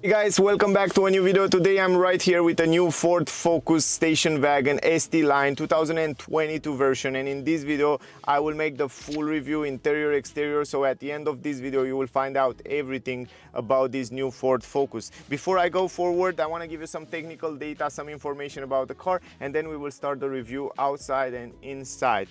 Hey guys, welcome back to a new video. Today I'm right here with a new Ford Focus station wagon ST line 2022 version and in this video I will make the full review interior exterior so at the end of this video you will find out everything about this new Ford Focus. Before I go forward I want to give you some technical data, some information about the car and then we will start the review outside and inside.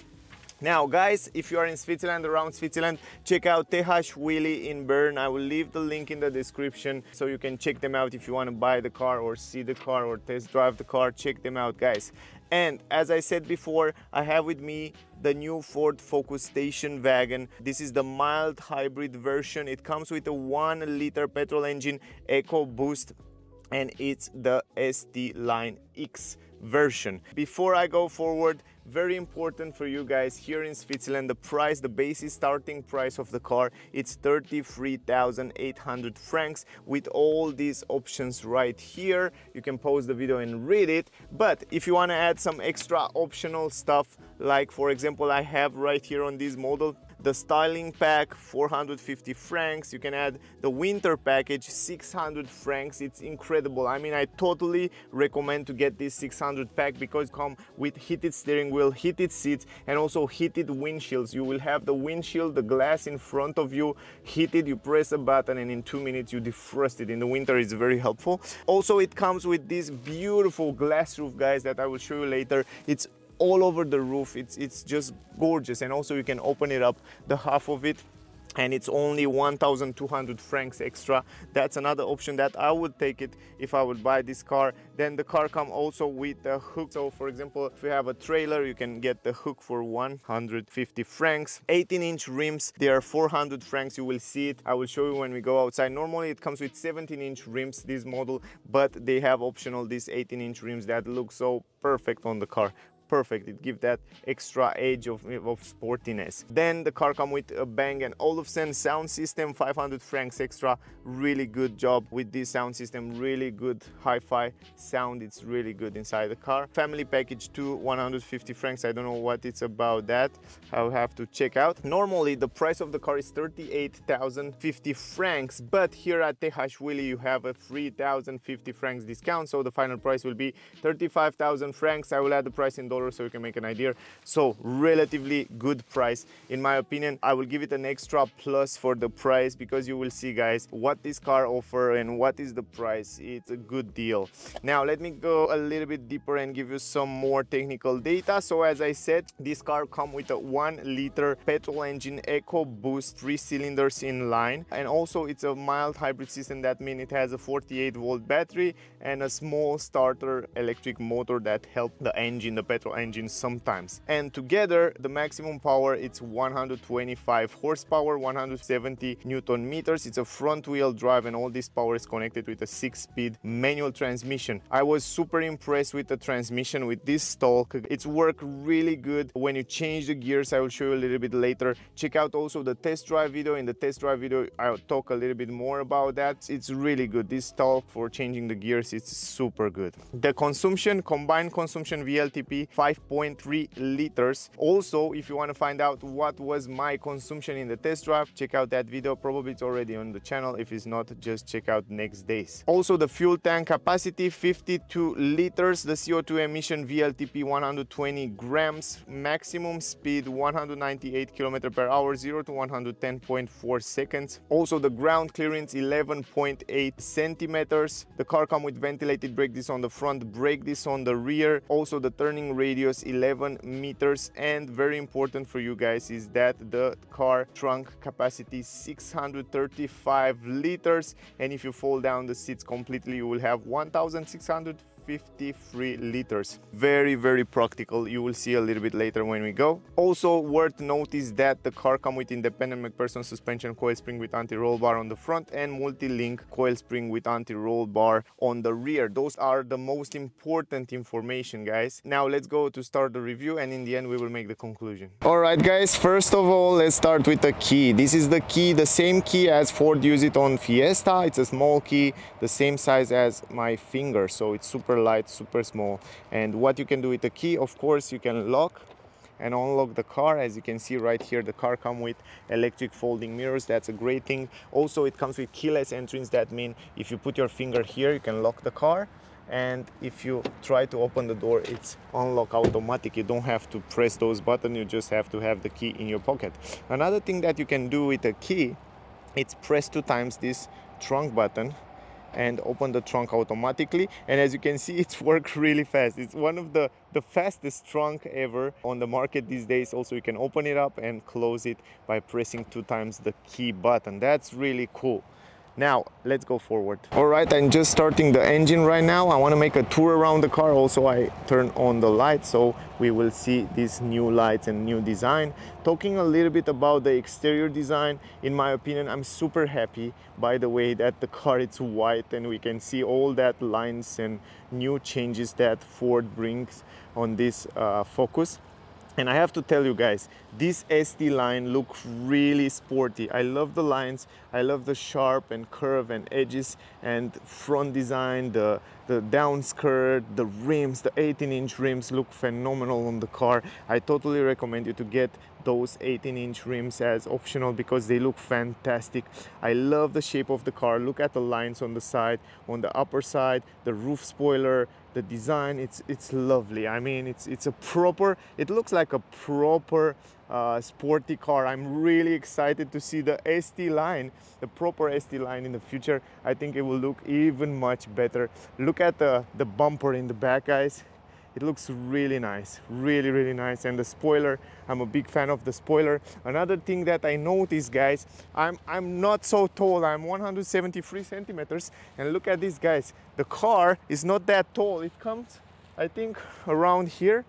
Now guys, if you are in Switzerland, around Switzerland, check out TH Willy in Bern. I will leave the link in the description so you can check them out if you want to buy the car or see the car or test drive the car, check them out guys. And as I said before, I have with me the new Ford Focus station wagon. This is the mild hybrid version. It comes with a one liter petrol engine, EcoBoost, and it's the ST Line X version. Before I go forward, very important for you guys here in Switzerland, the price, the basic starting price of the car, it's 33,800 francs with all these options right here. You can pause the video and read it. But if you want to add some extra optional stuff, like for example, I have right here on this model, the styling pack 450 francs. You can add the winter package 600 francs. It's incredible. I mean i totally recommend to get this 600 pack because come with heated steering wheel heated seats and also heated windshields. You will have the windshield the glass in front of you heated. You press a button and in two minutes you defrost it. In the winter it's very helpful. Also it comes with this beautiful glass roof guys that i will show you later. It's all over the roof. It's it's just gorgeous. And also you can open it up the half of it and it's only 1200 francs extra. That's another option that i would take it if i would buy this car. Then the car come also with a hook. So for example if you have a trailer you can get the hook for 150 francs. 18 inch rims they are 400 francs. You will see it. I will show you when we go outside. Normally it comes with 17 inch rims this model but they have optional these 18 inch rims that look so perfect on the car perfect. It gives that extra edge of, of sportiness. Then the car come with a Bang & Olufsen sound system 500 francs extra. Really good job with this sound system. Really good hi-fi sound. It's really good inside the car. Family package 2 150 francs. I don't know what it's about that. I'll have to check out. Normally the price of the car is 38,050 francs but here at TH Willy you have a 3,050 francs discount. So the final price will be 35,000 francs. I will add the price in so you can make an idea. So relatively good price. In my opinion i will give it an extra plus for the price because you will see guys what this car offer and what is the price. It's a good deal. Now let me go a little bit deeper and give you some more technical data. So as i said this car come with a one liter petrol engine eco boost three cylinders in line. And also it's a mild hybrid system. That means it has a 48 volt battery and a small starter electric motor that help the engine the petrol engine sometimes. And together the maximum power it's 125 horsepower 170 newton meters. It's a front wheel drive and all this power is connected with a six-speed manual transmission. I was super impressed with the transmission with this stalk. It's worked really good. When you change the gears i will show you a little bit later. Check out also the test drive video. In the test drive video i'll talk a little bit more about that. It's really good. This stalk for changing the gears it's super good. The consumption combined consumption vltp 5.3 liters. Also, if you want to find out what was my consumption in the test drive, check out that video. Probably it's already on the channel. If it's not, just check out next days. Also, the fuel tank capacity 52 liters. The CO2 emission VLTP 120 grams. Maximum speed 198 km per hour, 0 to 110.4 seconds. Also, the ground clearance 11.8 centimeters. The car come with ventilated brake disc on the front, brake disc on the rear. Also, the turning radius radius 11 meters and very important for you guys is that the car trunk capacity 635 liters and if you fold down the seats completely you will have 1600 53 liters. Very very practical. You will see a little bit later when we go. Also worth notice that the car come with independent mcpherson suspension coil spring with anti-roll bar on the front and multi-link coil spring with anti-roll bar on the rear. Those are the most important information guys. Now let's go to start the review and in the end we will make the conclusion. All right guys. First of all let's start with the key. This is the key the same key as ford use it on fiesta. It's a small key the same size as my finger so it's super light super small. And what you can do with the key of course you can lock and unlock the car. As you can see right here the car come with electric folding mirrors. That's a great thing. Also it comes with keyless entrance. That mean if you put your finger here you can lock the car. And if you try to open the door it's unlock automatic. You don't have to press those buttons. You just have to have the key in your pocket. Another thing that you can do with a key it's press two times this trunk button and open the trunk automatically. And as you can see it's worked really fast. It's one of the the fastest trunk ever on the market these days. Also you can open it up and close it by pressing two times the key button. That's really cool now let's go forward. All right i'm just starting the engine right now. I want to make a tour around the car. Also i turn on the lights so we will see these new lights and new design. Talking a little bit about the exterior design in my opinion i'm super happy by the way that the car is white and we can see all that lines and new changes that ford brings on this uh, focus and I have to tell you guys, this ST line look really sporty. I love the lines, I love the sharp and curve and edges and front design, the, the down skirt, the rims, the 18 inch rims look phenomenal on the car. I totally recommend you to get those 18 inch rims as optional because they look fantastic. I love the shape of the car. Look at the lines on the side, on the upper side, the roof spoiler, the design, it's, it's lovely. I mean, it's, it's a proper, it looks like a proper uh, sporty car. I'm really excited to see the ST line, the proper ST line in the future. I think it will look even much better. Look at the, the bumper in the back, guys it looks really nice really really nice. And the spoiler i'm a big fan of the spoiler. Another thing that i noticed guys i'm i'm not so tall. I'm 173 centimeters. And look at this guys. The car is not that tall. It comes i think around here.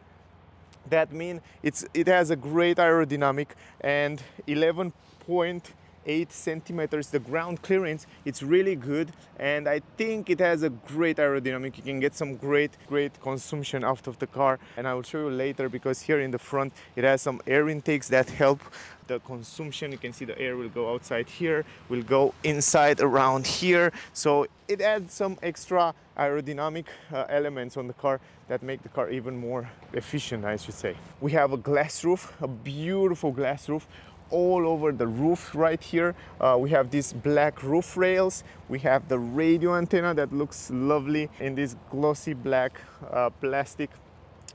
That mean it's it has a great aerodynamic and 11 point 8 centimeters the ground clearance it's really good and I think it has a great aerodynamic. You can get some great great consumption out of the car and I will show you later because here in the front it has some air intakes that help the consumption. You can see the air will go outside here will go inside around here. So it adds some extra aerodynamic uh, elements on the car that make the car even more efficient I should say. We have a glass roof a beautiful glass roof all over the roof right here. Uh, we have these black roof rails. We have the radio antenna that looks lovely in this glossy black uh, plastic.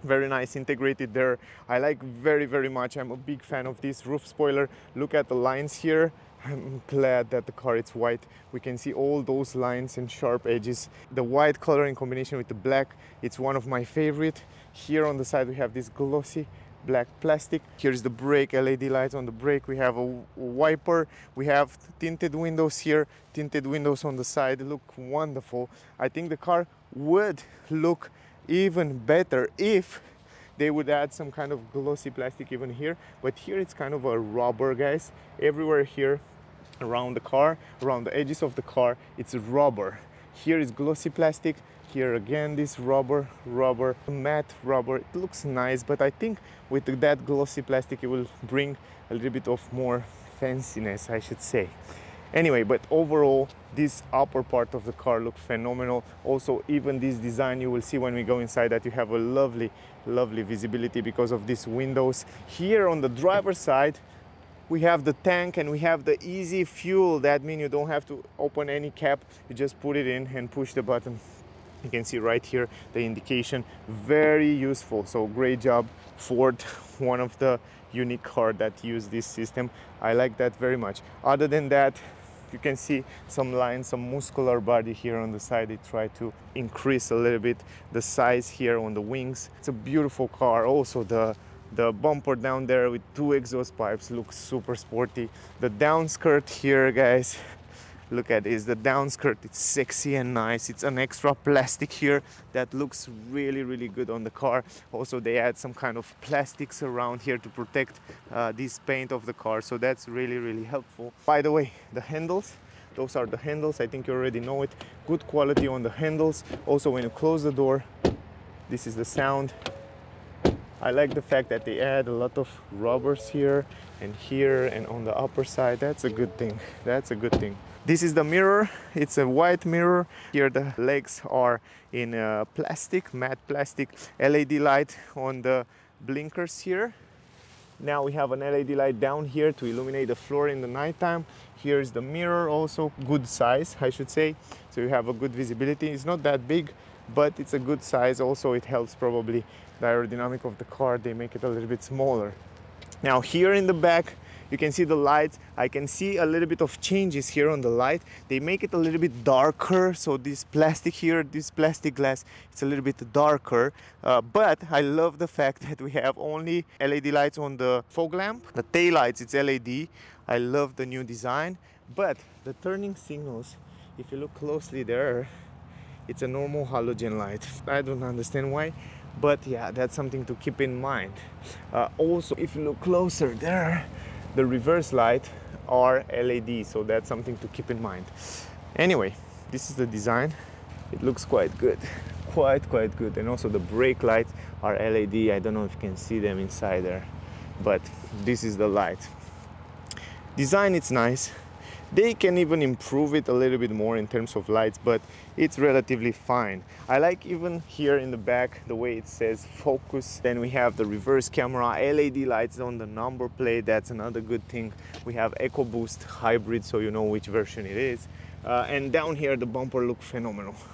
Very nice integrated there. I like very very much. I'm a big fan of this roof spoiler. Look at the lines here. I'm glad that the car is white. We can see all those lines and sharp edges. The white color in combination with the black it's one of my favorite. Here on the side we have this glossy black plastic. Here's the brake, LED lights on the brake. We have a wiper. We have tinted windows here, tinted windows on the side. Look wonderful. I think the car would look even better if they would add some kind of glossy plastic even here. But here it's kind of a rubber, guys. Everywhere here around the car, around the edges of the car, it's rubber. Here is glossy plastic here again this rubber rubber matte rubber. It looks nice but i think with that glossy plastic it will bring a little bit of more fanciness i should say. Anyway but overall this upper part of the car looks phenomenal. Also even this design you will see when we go inside that you have a lovely lovely visibility because of these windows. Here on the driver's side we have the tank and we have the easy fuel. That means you don't have to open any cap. You just put it in and push the button you can see right here the indication. Very useful. So great job ford one of the unique car that use this system. I like that very much. Other than that you can see some lines some muscular body here on the side. They try to increase a little bit the size here on the wings. It's a beautiful car. Also the the bumper down there with two exhaust pipes looks super sporty. The down skirt here guys look at is the down skirt it's sexy and nice. It's an extra plastic here that looks really really good on the car. Also they add some kind of plastics around here to protect uh, this paint of the car so that's really really helpful. By the way the handles those are the handles i think you already know it. Good quality on the handles. Also when you close the door this is the sound I like the fact that they add a lot of rubbers here and here and on the upper side. That's a good thing. That's a good thing. This is the mirror. It's a white mirror. Here the legs are in uh, plastic, matte plastic LED light on the blinkers here. Now we have an LED light down here to illuminate the floor in the nighttime. Here's the mirror also, good size, I should say. So you have a good visibility. It's not that big, but it's a good size. Also, it helps probably the aerodynamic of the car. They make it a little bit smaller. Now here in the back, you can see the lights. I can see a little bit of changes here on the light. They make it a little bit darker. So this plastic here this plastic glass it's a little bit darker. Uh, but I love the fact that we have only LED lights on the fog lamp. The tail lights it's LED I love the new design. But the turning signals if you look closely there it's a normal halogen light I don't understand why but yeah that's something to keep in mind uh, also if you look closer there the reverse light are LED, so that's something to keep in mind. Anyway, this is the design. It looks quite good, quite, quite good. And also the brake lights are LED. I don't know if you can see them inside there, but this is the light. Design, it's nice. They can even improve it a little bit more in terms of lights, but it's relatively fine. I like even here in the back the way it says focus. Then we have the reverse camera, LED lights on the number plate. That's another good thing. We have EcoBoost hybrid, so you know which version it is. Uh, and down here, the bumper look phenomenal.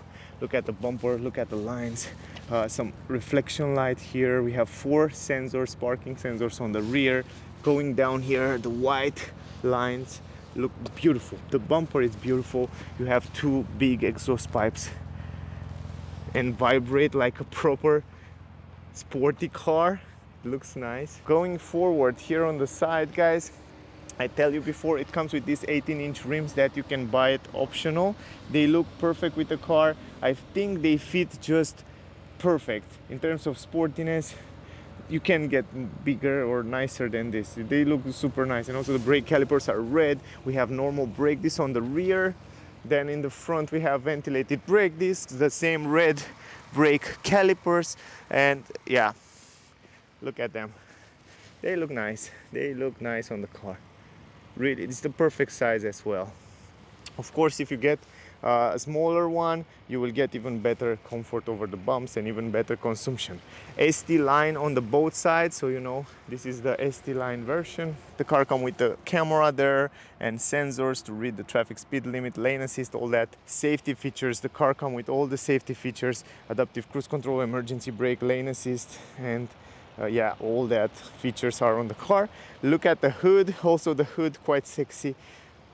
Look at the bumper, look at the lines. Uh, some reflection light here. We have four sensors, parking sensors on the rear. Going down here, the white lines look beautiful. The bumper is beautiful. You have two big exhaust pipes and vibrate like a proper sporty car. Looks nice. Going forward here on the side guys I tell you before it comes with these 18 inch rims that you can buy it optional. They look perfect with the car. I think they fit just perfect in terms of sportiness you can get bigger or nicer than this. They look super nice and also the brake calipers are red. We have normal brake discs on the rear. Then in the front we have ventilated brake discs the same red brake calipers. And yeah look at them. They look nice. They look nice on the car. Really it's the perfect size as well. Of course if you get uh, a smaller one you will get even better comfort over the bumps and even better consumption. ST line on the both sides so you know this is the ST line version. The car come with the camera there and sensors to read the traffic speed limit lane assist all that. Safety features the car come with all the safety features adaptive cruise control emergency brake lane assist and uh, yeah all that features are on the car. Look at the hood also the hood quite sexy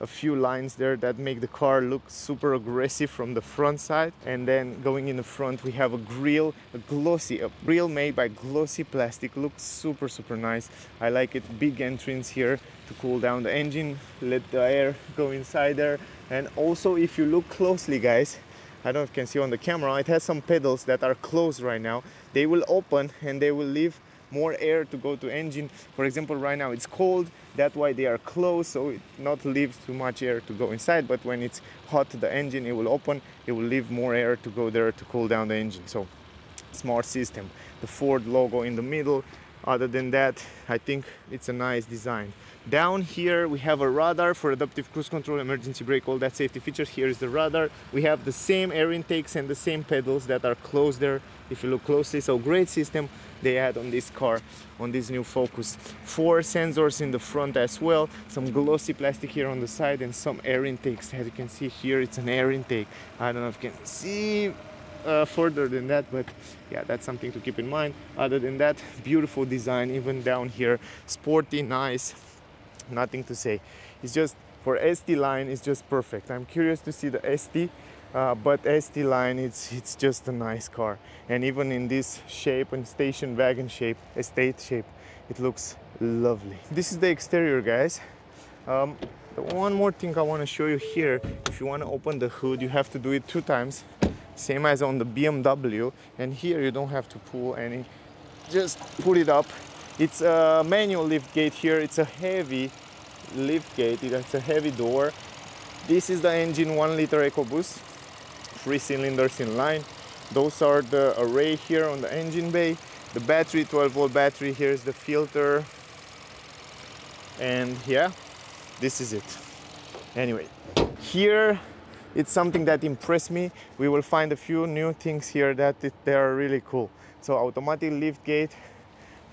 a few lines there that make the car look super aggressive from the front side. And then going in the front we have a grill a glossy a grill made by glossy plastic. Looks super super nice. I like it. Big entrance here to cool down the engine let the air go inside there. And also if you look closely guys I don't know if you can see on the camera, it has some pedals that are closed right now. They will open and they will leave more air to go to engine. For example, right now it's cold, that's why they are closed, so it not leaves too much air to go inside, but when it's hot, the engine, it will open, it will leave more air to go there to cool down the engine. So smart system. The Ford logo in the middle. Other than that, I think it's a nice design. Down here we have a radar for adaptive cruise control, emergency brake, all that safety features. Here is the radar. We have the same air intakes and the same pedals that are closed there if you look closely. So great system they add on this car, on this new Focus. Four sensors in the front as well, some glossy plastic here on the side and some air intakes. As you can see here, it's an air intake. I don't know if you can see uh, further than that but yeah that's something to keep in mind. Other than that beautiful design even down here. Sporty nice nothing to say. It's just for ST line it's just perfect. I'm curious to see the ST uh, but ST line it's it's just a nice car. And even in this shape and station wagon shape estate shape it looks lovely. This is the exterior guys. Um, one more thing I want to show you here if you want to open the hood you have to do it two times same as on the BMW and here you don't have to pull any just pull it up. It's a manual lift gate here. It's a heavy lift gate. It's a heavy door. This is the engine one liter EcoBoost three cylinders in line. Those are the array here on the engine bay. The battery 12 volt battery here's the filter. And yeah this is it. Anyway here it's something that impressed me. We will find a few new things here that they are really cool. So automatic lift gate,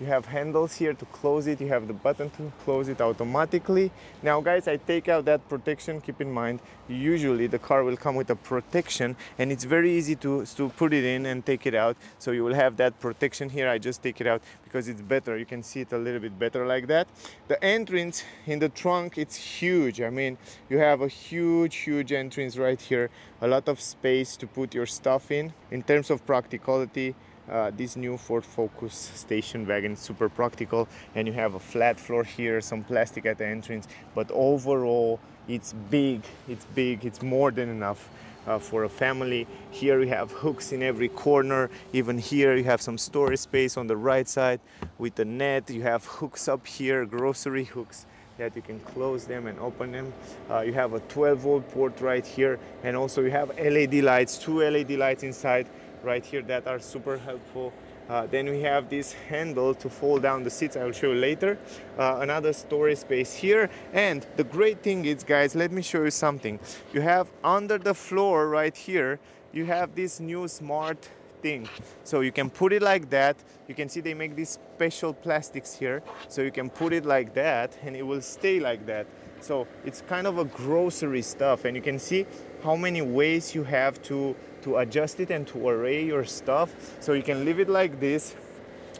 you have handles here to close it. You have the button to close it automatically. Now guys i take out that protection. Keep in mind usually the car will come with a protection and it's very easy to to put it in and take it out. So you will have that protection here. I just take it out because it's better. You can see it a little bit better like that. The entrance in the trunk it's huge. I mean you have a huge huge entrance right here. A lot of space to put your stuff in. In terms of practicality uh, this new Ford Focus station wagon is super practical and you have a flat floor here some plastic at the entrance but overall it's big it's big it's more than enough uh, for a family here you have hooks in every corner even here you have some storage space on the right side with the net you have hooks up here grocery hooks that you can close them and open them. Uh, you have a 12 volt port right here and also you have LED lights, two LED lights inside right here that are super helpful. Uh, then we have this handle to fold down the seats I will show you later. Uh, another storage space here. And the great thing is guys, let me show you something. You have under the floor right here, you have this new smart thing. So you can put it like that. You can see they make these special plastics here. So you can put it like that and it will stay like that. So it's kind of a grocery stuff and you can see how many ways you have to to adjust it and to array your stuff. So you can leave it like this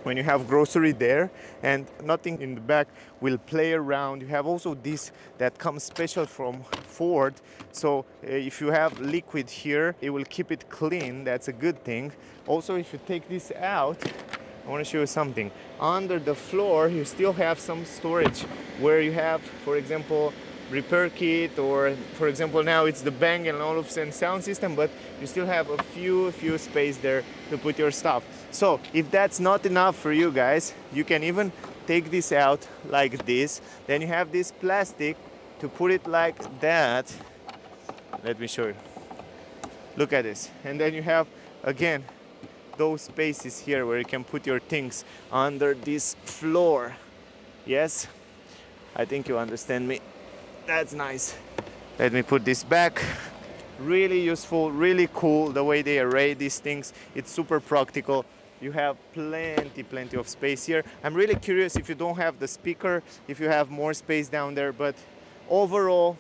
when you have grocery there and nothing in the back will play around. You have also this that comes special from ford. So uh, if you have liquid here it will keep it clean. That's a good thing. Also if you take this out i want to show you something. Under the floor you still have some storage where you have for example repair kit or for example now it's the Bang & Olufsen sound system but you still have a few few space there to put your stuff. So if that's not enough for you guys you can even take this out like this. Then you have this plastic to put it like that. Let me show you. Look at this. And then you have again those spaces here where you can put your things under this floor. Yes? I think you understand me that's nice. Let me put this back. Really useful, really cool the way they array these things. It's super practical. You have plenty, plenty of space here. I'm really curious if you don't have the speaker, if you have more space down there, but overall,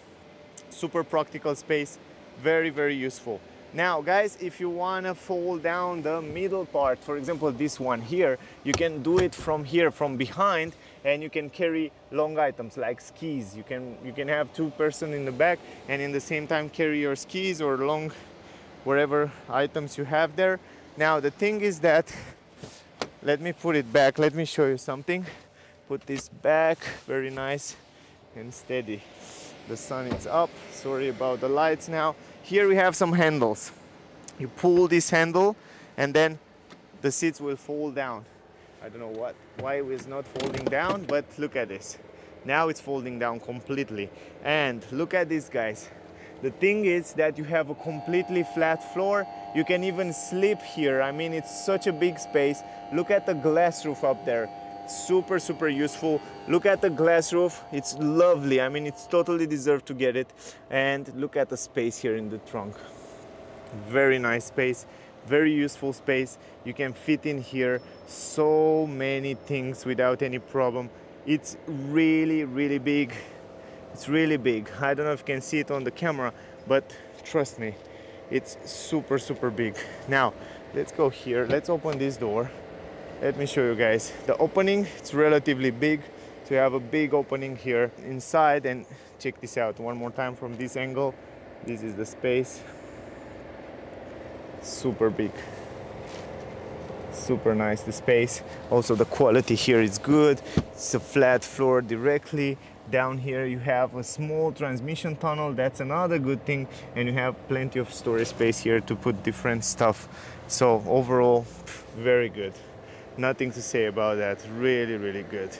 super practical space, very, very useful. Now guys, if you wanna fold down the middle part, for example, this one here, you can do it from here, from behind, and you can carry long items like skis. You can, you can have two person in the back and in the same time carry your skis or long, whatever items you have there. Now the thing is that, let me put it back, let me show you something. Put this back, very nice and steady. The sun is up, sorry about the lights now. Here we have some handles. You pull this handle and then the seats will fold down. I don't know what why it was not folding down, but look at this. Now it's folding down completely. And look at this guys. The thing is that you have a completely flat floor. You can even sleep here. I mean, it's such a big space. Look at the glass roof up there super super useful look at the glass roof it's lovely i mean it's totally deserved to get it and look at the space here in the trunk very nice space very useful space. You can fit in here so many things without any problem. It's really really big. It's really big. I don't know if you can see it on the camera but trust me it's super super big. Now let's go here. Let's open this door. Let me show you guys. The opening it's relatively big. So you have a big opening here inside and check this out one more time from this angle. This is the space super big. Super nice the space. Also the quality here is good. It's a flat floor directly. Down here you have a small transmission tunnel. That's another good thing. And you have plenty of storage space here to put different stuff. So overall very good. Nothing to say about that. Really really good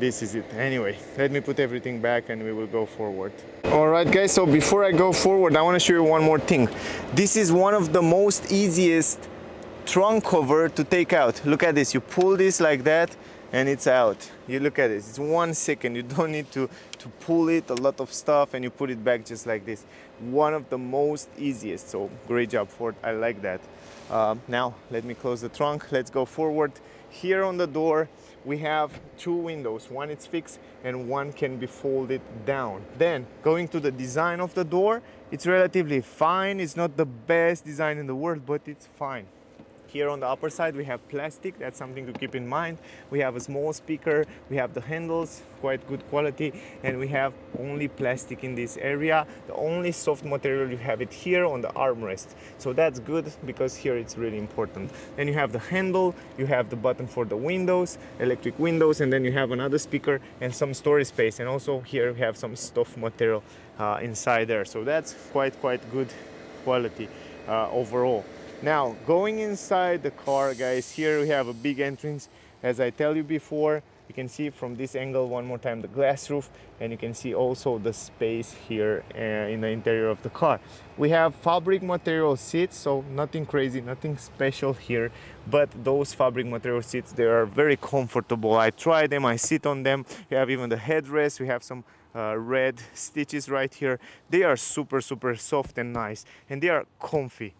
this is it. Anyway let me put everything back and we will go forward. All right guys so before i go forward i want to show you one more thing. This is one of the most easiest trunk cover to take out. Look at this you pull this like that and it's out. You look at this it's one second. You don't need to to pull it a lot of stuff and you put it back just like this. One of the most easiest so great job Ford. I like that. Uh, now let me close the trunk. Let's go forward. Here on the door we have two windows. One is fixed and one can be folded down. Then going to the design of the door it's relatively fine. It's not the best design in the world but it's fine here on the upper side we have plastic, that's something to keep in mind. We have a small speaker, we have the handles, quite good quality, and we have only plastic in this area. The only soft material you have it here on the armrest. So that's good because here it's really important. Then you have the handle, you have the button for the windows, electric windows, and then you have another speaker and some storage space. And also here we have some soft material uh, inside there. So that's quite, quite good quality uh, overall. Now, going inside the car, guys, here we have a big entrance. As I tell you before, you can see from this angle one more time the glass roof and you can see also the space here uh, in the interior of the car. We have fabric material seats, so nothing crazy, nothing special here, but those fabric material seats, they are very comfortable. I try them, I sit on them. We have even the headrest, we have some uh, red stitches right here. They are super, super soft and nice and they are comfy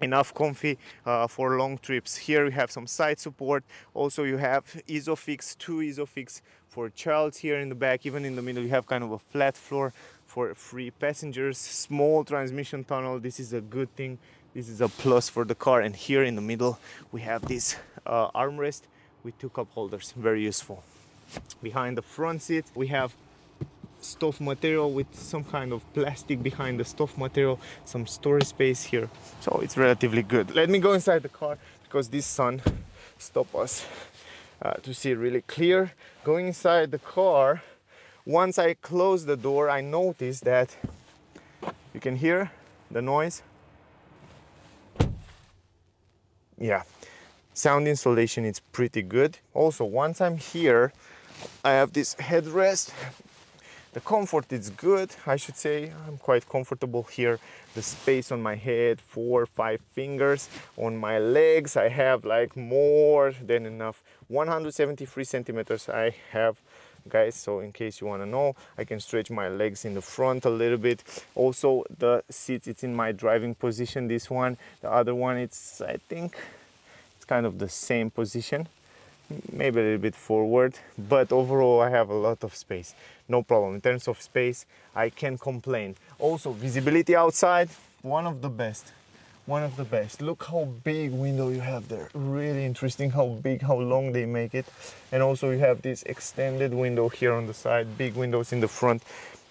enough comfy uh, for long trips. Here we have some side support. Also you have isofix two isofix for child here in the back. Even in the middle you have kind of a flat floor for free passengers. Small transmission tunnel. This is a good thing. This is a plus for the car. And here in the middle we have this uh, armrest. With two cup holders. Very useful. Behind the front seat we have stuff material with some kind of plastic behind the stuff material some storage space here. So it's relatively good. Let me go inside the car because this sun stop us uh, to see really clear. Going inside the car once I close the door I notice that you can hear the noise? Yeah sound insulation is pretty good. Also once I'm here I have this headrest the comfort is good, I should say. I'm quite comfortable here. The space on my head, four, or five fingers. On my legs, I have like more than enough. 173 centimeters I have guys so in case you want to know i can stretch my legs in the front a little bit also the seat it's in my driving position this one the other one it's i think it's kind of the same position maybe a little bit forward but overall I have a lot of space. No problem. In terms of space I can complain. Also visibility outside one of the best. One of the best. Look how big window you have there. Really interesting how big how long they make it. And also you have this extended window here on the side big windows in the front.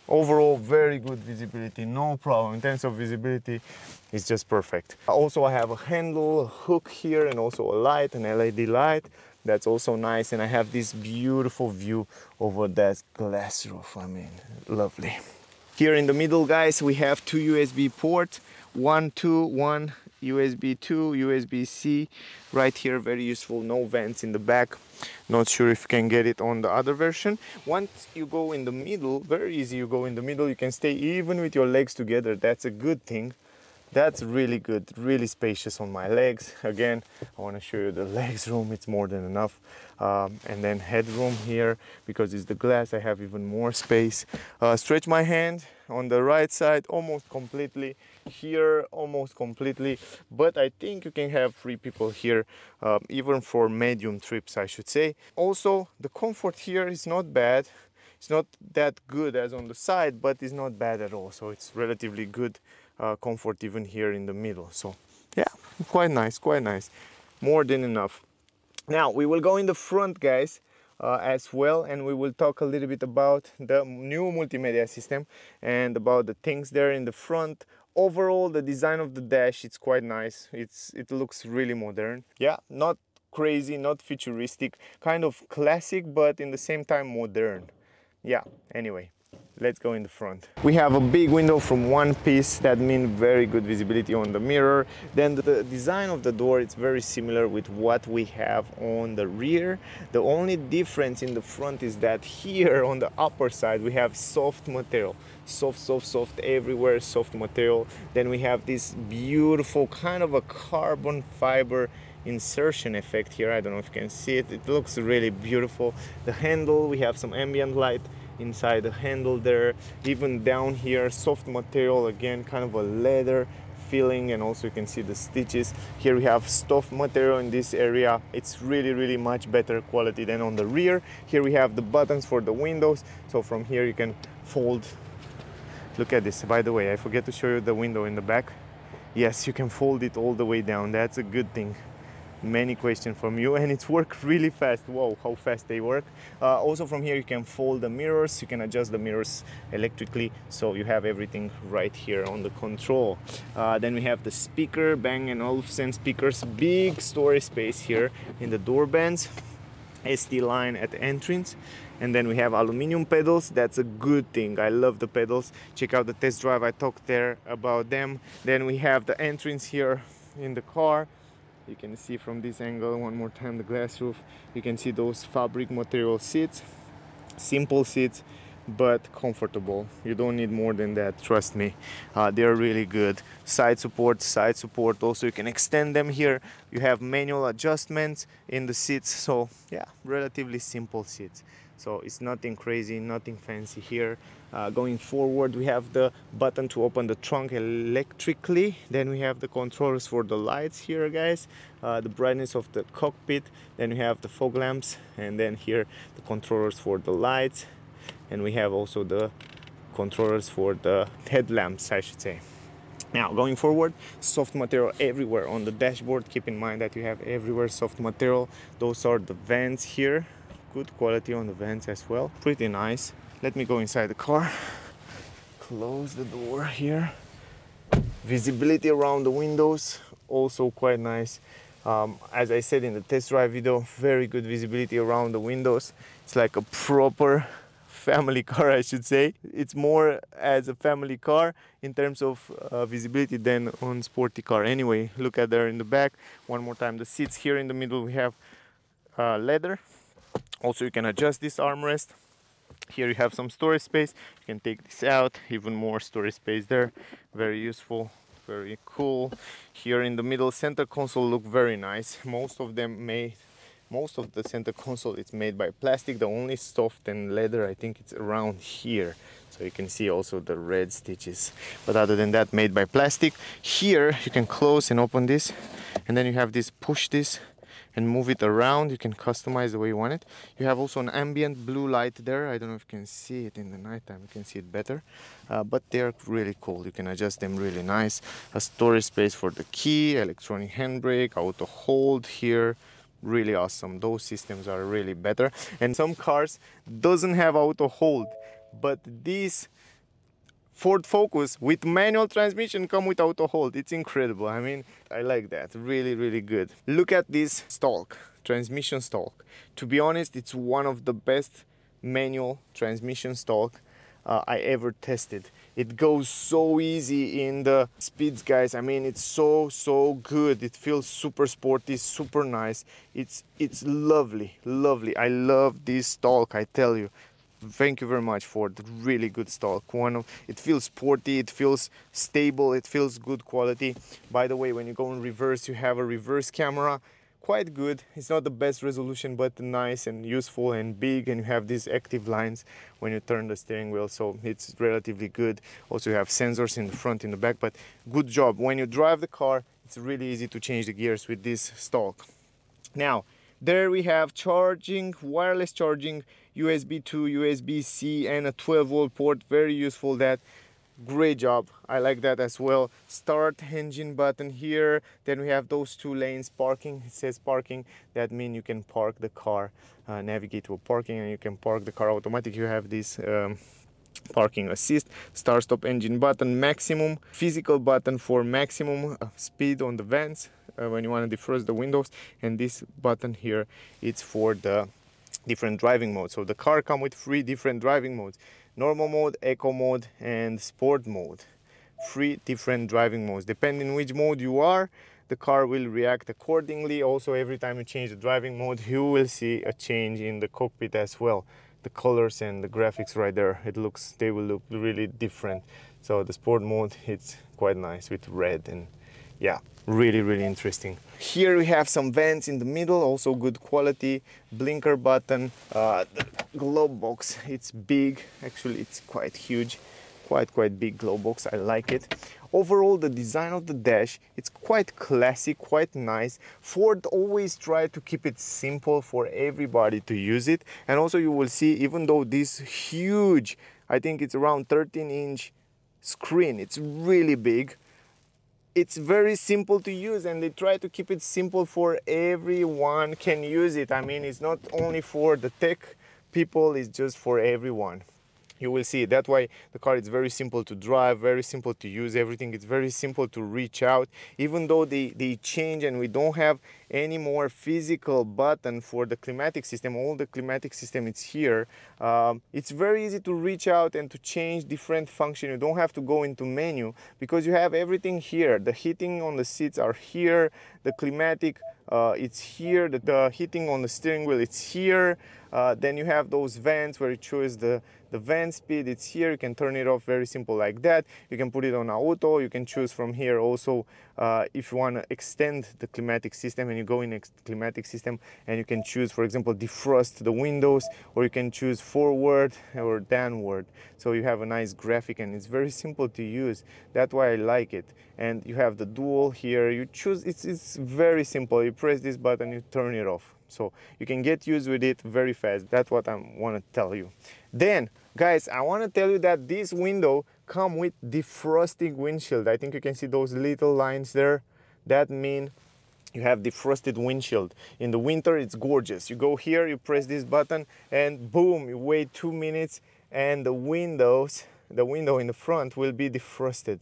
Overall very good visibility. No problem. In terms of visibility it's just perfect. Also i have a handle a hook here and also a light an led light that's also nice and I have this beautiful view over that glass roof I mean lovely. Here in the middle guys we have two USB ports one two one USB 2 USB-C right here very useful no vents in the back. Not sure if you can get it on the other version. Once you go in the middle very easy you go in the middle you can stay even with your legs together. That's a good thing that's really good really spacious on my legs. Again i want to show you the legs room it's more than enough. Um, and then headroom here because it's the glass i have even more space. Uh, stretch my hand on the right side almost completely here almost completely. But i think you can have three people here uh, even for medium trips i should say. Also the comfort here is not bad. It's not that good as on the side but it's not bad at all. So it's relatively good uh, comfort even here in the middle. So yeah quite nice quite nice. More than enough. Now we will go in the front guys uh, as well and we will talk a little bit about the new multimedia system and about the things there in the front. Overall the design of the dash it's quite nice. It's it looks really modern. Yeah not crazy not futuristic kind of classic but in the same time modern. Yeah anyway let's go in the front. We have a big window from one piece that means very good visibility on the mirror. Then the design of the door is very similar with what we have on the rear. The only difference in the front is that here on the upper side we have soft material. Soft soft soft everywhere soft material. Then we have this beautiful kind of a carbon fiber insertion effect here. I don't know if you can see it. It looks really beautiful. The handle we have some ambient light inside the handle there. Even down here soft material again kind of a leather feeling and also you can see the stitches. Here we have stuff material in this area. It's really really much better quality than on the rear. Here we have the buttons for the windows. So from here you can fold. Look at this by the way i forget to show you the window in the back. Yes you can fold it all the way down. That's a good thing many questions from you and it's work really fast. Whoa how fast they work. Uh, also from here you can fold the mirrors. You can adjust the mirrors electrically so you have everything right here on the control. Uh, then we have the speaker Bang & Olufsen speakers. Big storage space here in the door bands ST line at entrance. And then we have aluminum pedals. That's a good thing. I love the pedals. Check out the test drive. I talked there about them. Then we have the entrance here in the car you can see from this angle one more time the glass roof. You can see those fabric material seats simple seats but comfortable. You don't need more than that trust me. Uh, they're really good. Side support side support. Also you can extend them here. You have manual adjustments in the seats. So yeah relatively simple seats so it's nothing crazy nothing fancy here. Uh, going forward we have the button to open the trunk electrically. Then we have the controls for the lights here guys. Uh, the brightness of the cockpit. Then we have the fog lamps. And then here the controllers for the lights. And we have also the controllers for the headlamps I should say. Now going forward soft material everywhere on the dashboard. Keep in mind that you have everywhere soft material. Those are the vents here good quality on the vents as well. Pretty nice. Let me go inside the car. Close the door here. Visibility around the windows also quite nice. Um, as I said in the test drive video very good visibility around the windows. It's like a proper family car I should say. It's more as a family car in terms of uh, visibility than on sporty car. Anyway look at there in the back. One more time the seats here in the middle we have uh, leather also you can adjust this armrest. Here you have some storage space. You can take this out. Even more storage space there. Very useful. Very cool. Here in the middle center console look very nice. Most of them made most of the center console it's made by plastic. The only soft and leather i think it's around here. So you can see also the red stitches. But other than that made by plastic. Here you can close and open this. And then you have this push this and move it around. You can customize the way you want it. You have also an ambient blue light there. I don't know if you can see it in the nighttime. You can see it better. Uh, but they're really cool. You can adjust them really nice. A storage space for the key electronic handbrake auto hold here. Really awesome. Those systems are really better. And some cars doesn't have auto hold but these Ford Focus with manual transmission come with auto hold. It's incredible. I mean, I like that. Really, really good. Look at this stalk, transmission stalk. To be honest, it's one of the best manual transmission stalk uh, I ever tested. It goes so easy in the speeds, guys. I mean, it's so, so good. It feels super sporty, super nice. It's, it's lovely, lovely. I love this stalk, I tell you thank you very much for the really good stalk one of it feels sporty it feels stable it feels good quality. By the way when you go in reverse you have a reverse camera. Quite good. It's not the best resolution but nice and useful and big and you have these active lines when you turn the steering wheel so it's relatively good. Also you have sensors in the front in the back but good job. When you drive the car it's really easy to change the gears with this stalk now there we have charging wireless charging USB 2, USB-C and a 12 volt port. Very useful that. Great job. I like that as well. Start engine button here. Then we have those two lanes parking. It says parking. That means you can park the car, uh, navigate to a parking and you can park the car automatic. You have this um, parking assist start stop engine button maximum physical button for maximum uh, speed on the vents uh, when you want to defrost the windows and this button here it's for the different driving modes. So the car come with three different driving modes. Normal mode, eco mode and sport mode. Three different driving modes. Depending which mode you are, the car will react accordingly. Also, every time you change the driving mode, you will see a change in the cockpit as well. The colors and the graphics right there, it looks, they will look really different. So the sport mode, it's quite nice with red and yeah, really really interesting. Here we have some vents in the middle also good quality blinker button. Uh, the glove box it's big. Actually it's quite huge. Quite quite big glow box. I like it. Overall the design of the dash it's quite classy, quite nice. Ford always try to keep it simple for everybody to use it. And also you will see even though this huge i think it's around 13 inch screen it's really big it's very simple to use and they try to keep it simple for everyone can use it. I mean it's not only for the tech people it's just for everyone you will see that why the car is very simple to drive very simple to use everything it's very simple to reach out. Even though they they change and we don't have any more physical button for the climatic system all the climatic system is here um, it's very easy to reach out and to change different function. You don't have to go into menu because you have everything here. The heating on the seats are here the climatic uh, it's here the, the heating on the steering wheel it's here. Uh, then you have those vents where you choose the, the vent speed. It's here. You can turn it off very simple like that. You can put it on auto. You can choose from here also uh, if you want to extend the climatic system and you go in climatic system and you can choose, for example, defrost the windows or you can choose forward or downward. So you have a nice graphic and it's very simple to use. That's why I like it. And you have the dual here. You choose, it's, it's very simple. You press this button, you turn it off. So you can get used with it very fast. That's what I want to tell you. Then, guys, I want to tell you that this window come with defrosting windshield. I think you can see those little lines there. That mean you have defrosted windshield. In the winter, it's gorgeous. You go here, you press this button, and boom, you wait two minutes, and the windows, the window in the front will be defrosted.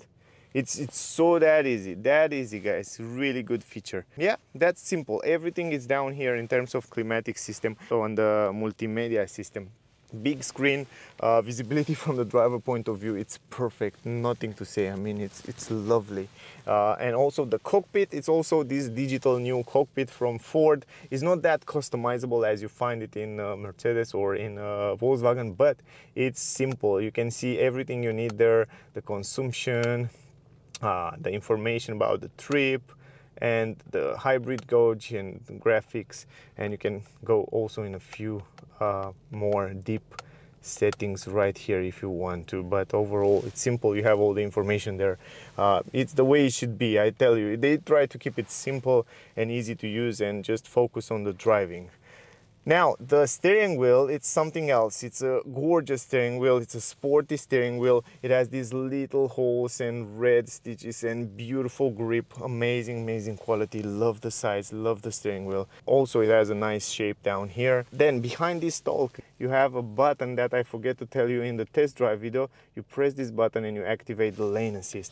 It's, it's so that easy, that easy guys, really good feature. Yeah, that's simple. Everything is down here in terms of climatic system. So on the multimedia system, big screen uh, visibility from the driver point of view it's perfect. Nothing to say. I mean it's it's lovely. Uh, and also the cockpit it's also this digital new cockpit from ford. It's not that customizable as you find it in uh, mercedes or in uh, volkswagen but it's simple. You can see everything you need there the consumption uh, the information about the trip and the hybrid gauge and graphics. And you can go also in a few uh, more deep settings right here if you want to. But overall it's simple. You have all the information there. Uh, it's the way it should be I tell you. They try to keep it simple and easy to use and just focus on the driving now, the steering wheel, it's something else. It's a gorgeous steering wheel. It's a sporty steering wheel. It has these little holes and red stitches and beautiful grip. Amazing, amazing quality. Love the size, love the steering wheel. Also, it has a nice shape down here. Then behind this stalk, you have a button that I forget to tell you in the test drive video. You press this button and you activate the lane assist.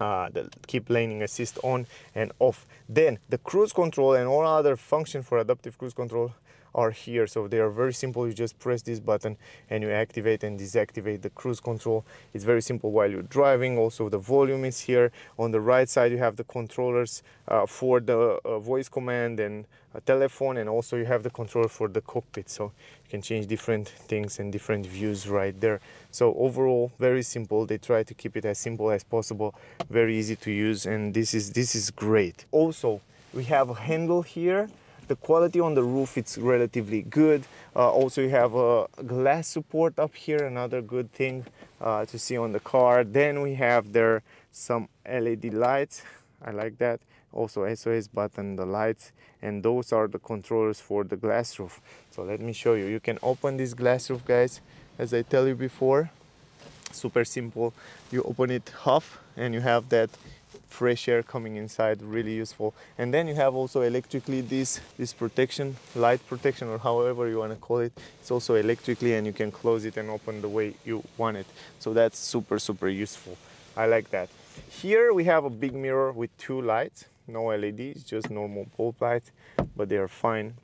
Uh, the keep laning assist on and off. Then the cruise control and all other function for adaptive cruise control are here. So they are very simple. You just press this button and you activate and deactivate the cruise control. It's very simple while you're driving. Also the volume is here. On the right side you have the controllers uh, for the uh, voice command and a telephone and also you have the controller for the cockpit. So you can change different things and different views right there. So overall very simple. They try to keep it as simple as possible. Very easy to use and this is this is great. Also we have a handle here the quality on the roof it's relatively good. Uh, also you have a glass support up here, another good thing uh, to see on the car. Then we have there some LED lights. I like that. Also SOS button, the lights, and those are the controllers for the glass roof. So let me show you. You can open this glass roof, guys, as I tell you before. Super simple. You open it half and you have that fresh air coming inside really useful. And then you have also electrically this this protection light protection or however you want to call it it's also electrically and you can close it and open the way you want it. So that's super super useful. I like that. Here we have a big mirror with two lights no leds just normal bulb lights but they are fine.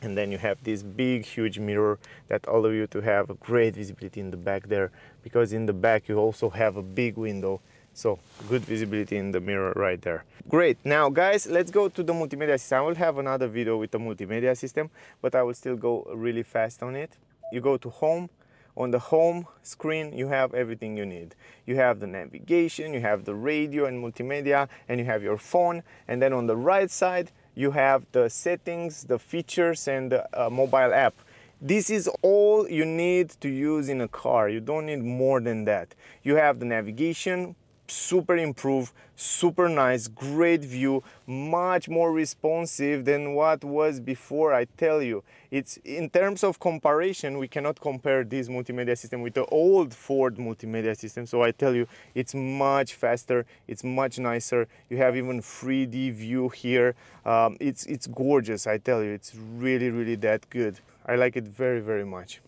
And then you have this big huge mirror that allow you to have a great visibility in the back there because in the back you also have a big window so good visibility in the mirror right there. Great. Now guys, let's go to the multimedia system. I will have another video with the multimedia system, but I will still go really fast on it. You go to home. On the home screen, you have everything you need. You have the navigation, you have the radio and multimedia, and you have your phone. And then on the right side, you have the settings, the features, and the uh, mobile app this is all you need to use in a car you don't need more than that you have the navigation super improved super nice great view much more responsive than what was before i tell you. It's in terms of comparison we cannot compare this multimedia system with the old ford multimedia system. So i tell you it's much faster it's much nicer. You have even 3d view here. Um, it's it's gorgeous i tell you. It's really really that good. I like it very very much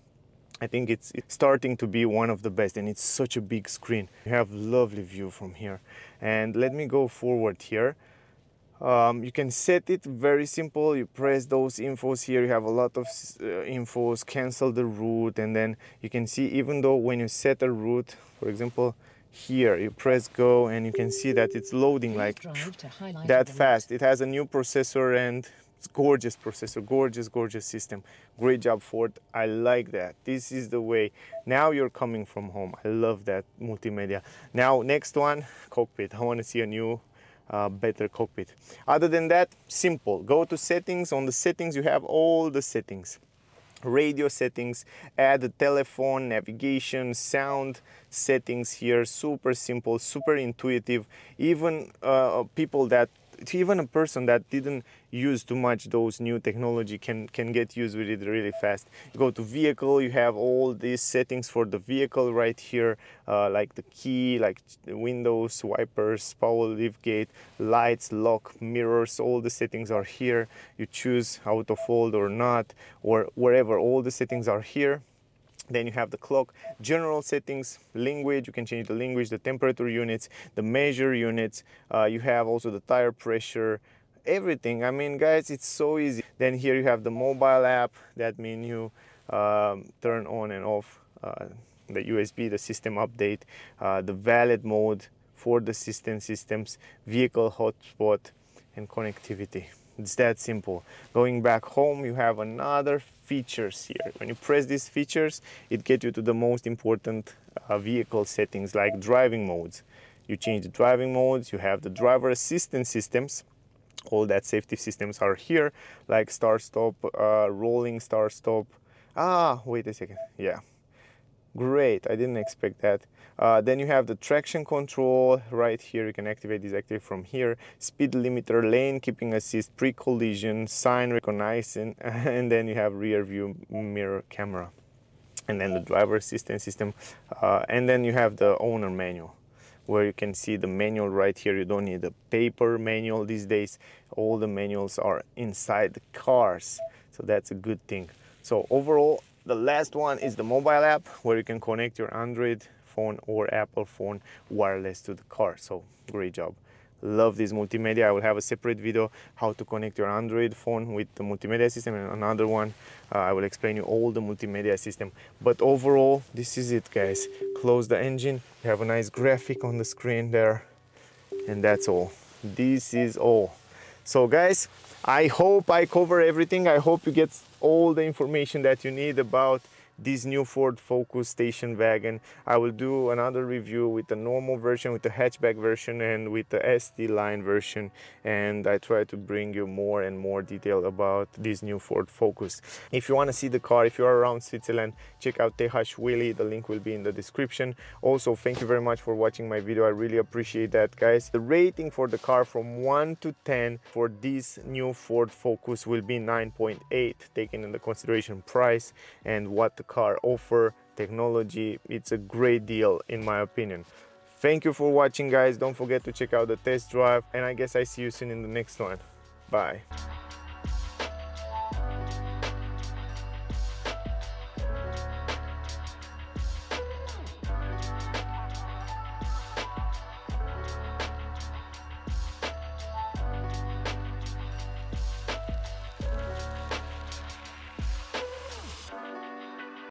I think it's, it's, starting to be one of the best and it's such a big screen. You have lovely view from here. And let me go forward here. Um, you can set it very simple. You press those infos here. You have a lot of uh, infos, cancel the route. And then you can see even though when you set a route, for example, here you press go and you can see that it's loading like that fast. It has a new processor and it's gorgeous processor, gorgeous, gorgeous system. Great job, Ford. I like that. This is the way. Now you're coming from home. I love that multimedia. Now, next one, cockpit. I want to see a new uh, better cockpit. Other than that, simple. Go to settings. On the settings, you have all the settings. Radio settings, add the telephone, navigation, sound settings here. Super simple, super intuitive. Even uh, people that even a person that didn't use too much those new technology can can get used with it really fast. You go to vehicle you have all these settings for the vehicle right here uh, like the key like windows wipers power lift gate lights lock mirrors all the settings are here. You choose auto fold or not or wherever all the settings are here. Then you have the clock, general settings, language, you can change the language, the temperature units, the measure units. Uh, you have also the tire pressure, everything. I mean, guys, it's so easy. Then here you have the mobile app. That means you um, turn on and off uh, the USB, the system update, uh, the valid mode for the system systems, vehicle hotspot, and connectivity. It's that simple. Going back home, you have another features here. When you press these features, it gets you to the most important uh, vehicle settings like driving modes. You change the driving modes, you have the driver assistance systems. All that safety systems are here, like start stop, uh, rolling start stop. Ah, wait a second. Yeah, Great, I didn't expect that. Uh, then you have the traction control right here. You can activate, disactivate from here. Speed limiter, lane keeping assist, pre-collision, sign recognizing, and then you have rear view mirror camera. And then the driver assistance system. Uh, and then you have the owner manual where you can see the manual right here. You don't need a paper manual these days. All the manuals are inside the cars. So that's a good thing. So overall, the last one is the mobile app where you can connect your Android phone or Apple phone wireless to the car. So great job. Love this multimedia. I will have a separate video how to connect your Android phone with the multimedia system and another one uh, I will explain you all the multimedia system. But overall, this is it guys. Close the engine. You have a nice graphic on the screen there. And that's all. This is all. So guys, I hope I cover everything. I hope you get all the information that you need about this new Ford Focus station wagon. I will do another review with the normal version, with the hatchback version and with the ST line version and I try to bring you more and more detail about this new Ford Focus. If you want to see the car, if you are around Switzerland, check out TH the link will be in the description. Also, thank you very much for watching my video, I really appreciate that guys. The rating for the car from 1 to 10 for this new Ford Focus will be 9.8 taking into consideration price and what the car offer technology it's a great deal in my opinion. Thank you for watching guys. Don't forget to check out the test drive and i guess i see you soon in the next one. Bye